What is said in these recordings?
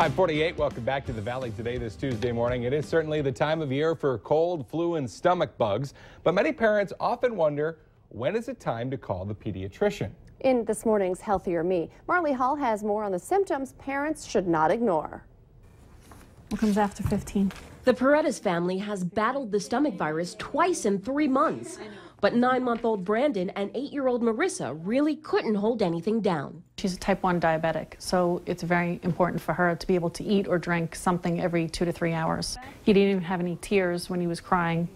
548, welcome back to the Valley today this Tuesday morning. It is certainly the time of year for cold, flu, and stomach bugs, but many parents often wonder when is it time to call the pediatrician? In this morning's Healthier Me, Marley Hall has more on the symptoms parents should not ignore. What comes after 15? The Paredes family has battled the stomach virus twice in three months. But nine month old Brandon and eight year old Marissa really couldn't hold anything down. She's a type 1 diabetic, so it's very important for her to be able to eat or drink something every two to three hours. He didn't even have any tears when he was crying,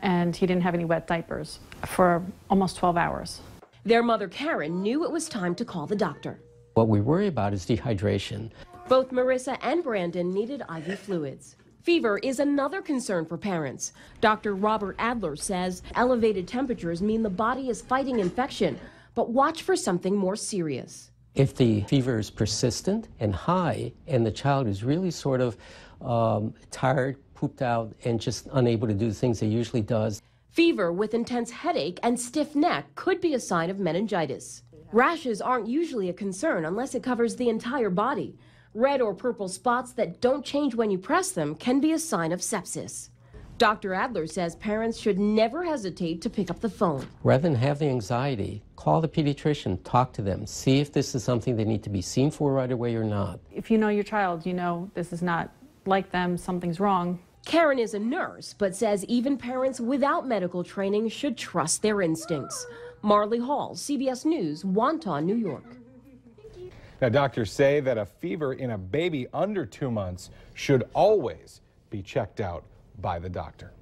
and he didn't have any wet diapers for almost 12 hours. Their mother, Karen, knew it was time to call the doctor. What we worry about is dehydration. Both Marissa and Brandon needed IV fluids. Fever is another concern for parents. Dr. Robert Adler says elevated temperatures mean the body is fighting infection, but watch for something more serious. If the fever is persistent and high, and the child is really sort of um, tired, pooped out, and just unable to do the things they usually does. Fever with intense headache and stiff neck could be a sign of meningitis. Rashes aren't usually a concern unless it covers the entire body. Red or purple spots that don't change when you press them can be a sign of sepsis. Dr. Adler says parents should never hesitate to pick up the phone. Rather than have the anxiety, call the pediatrician, talk to them, see if this is something they need to be seen for right away or not. If you know your child, you know this is not like them, something's wrong. Karen is a nurse, but says even parents without medical training should trust their instincts. Marley Hall, CBS News, Wantagh, New York. Now, doctors say that a fever in a baby under two months should always be checked out by the doctor.